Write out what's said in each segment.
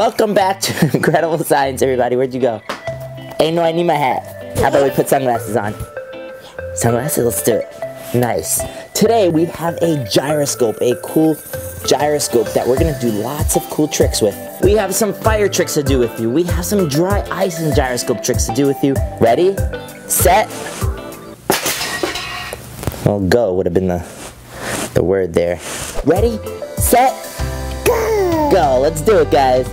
Welcome back to Incredible Science, everybody. Where'd you go? Hey, no, I need my hat. How about we put sunglasses on? Sunglasses, let's do it. Nice. Today we have a gyroscope, a cool gyroscope that we're gonna do lots of cool tricks with. We have some fire tricks to do with you. We have some dry ice and gyroscope tricks to do with you. Ready, set, well, go would have been the, the word there. Ready, set, go. Go, let's do it, guys.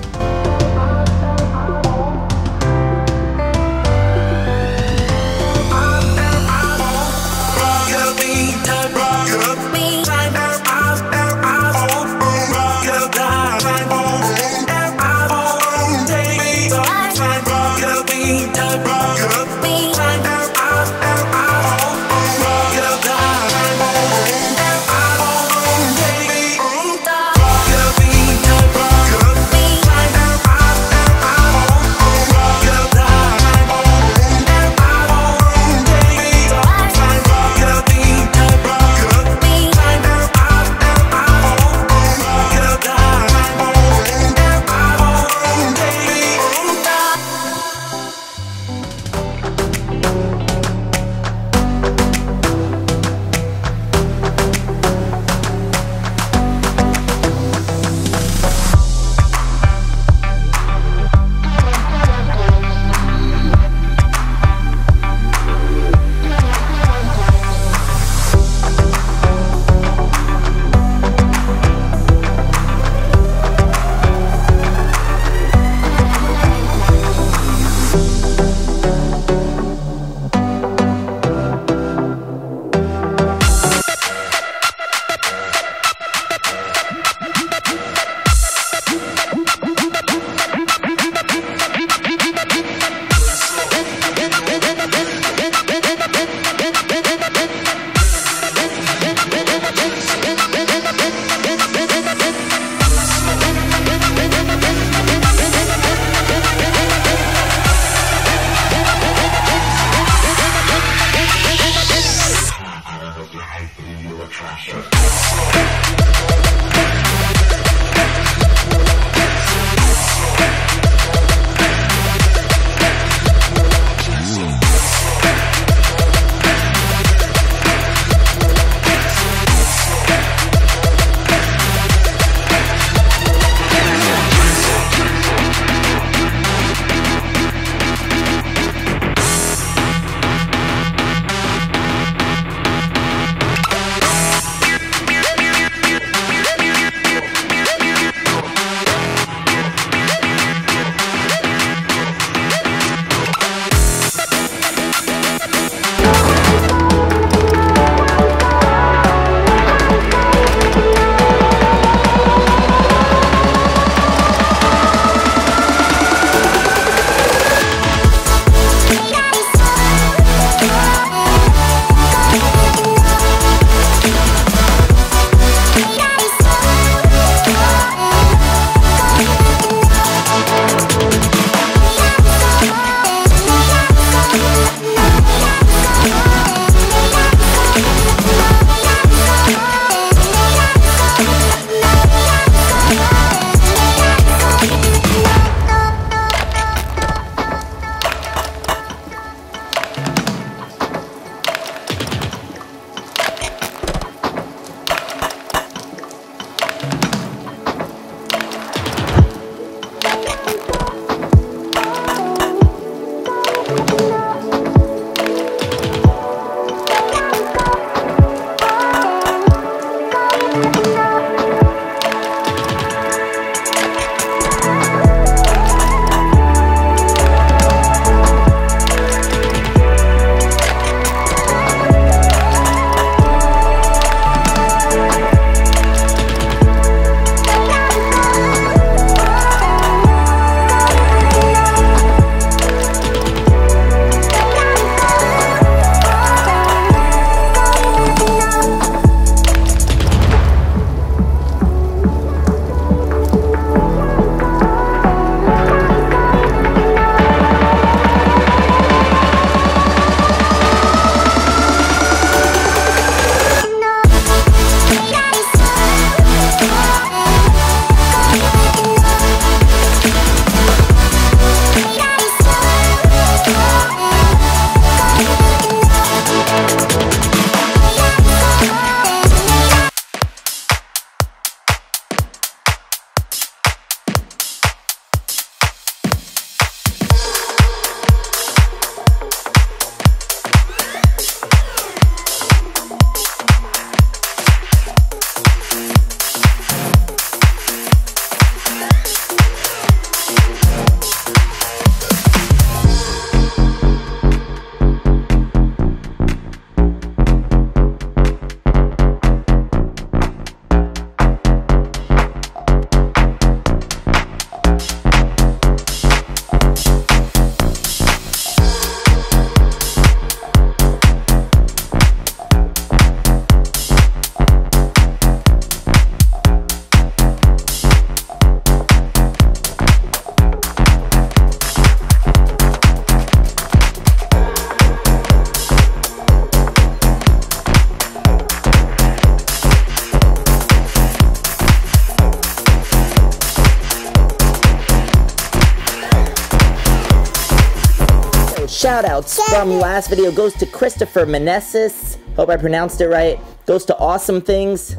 Shout outs from last video goes to Christopher Meneses. Hope I pronounced it right. Goes to Awesome Things.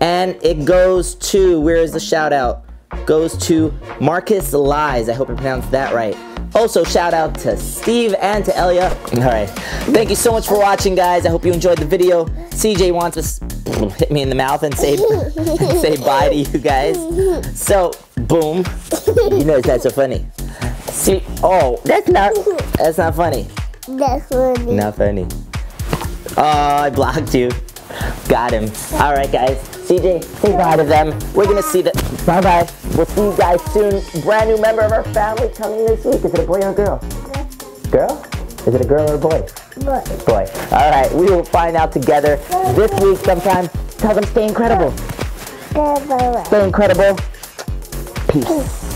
And it goes to, where is the shout out? Goes to Marcus Lies. I hope I pronounced that right. Also, shout out to Steve and to Elia. All right. Thank you so much for watching, guys. I hope you enjoyed the video. CJ wants to hit me in the mouth and say, say bye to you guys. So, boom. You know it's not so funny. See, oh, that's not, that's not funny. That's funny. Not funny. Oh, I blocked you. Got him. All right, guys. CJ, say bye to them. We're gonna see the. Bye bye. We'll see you guys soon. Brand new member of our family coming this week. Is it a boy or a girl? Girl? Is it a girl or a boy? But Boy. All right. We will find out together this week sometime. Tell them stay incredible. Stay incredible. Peace.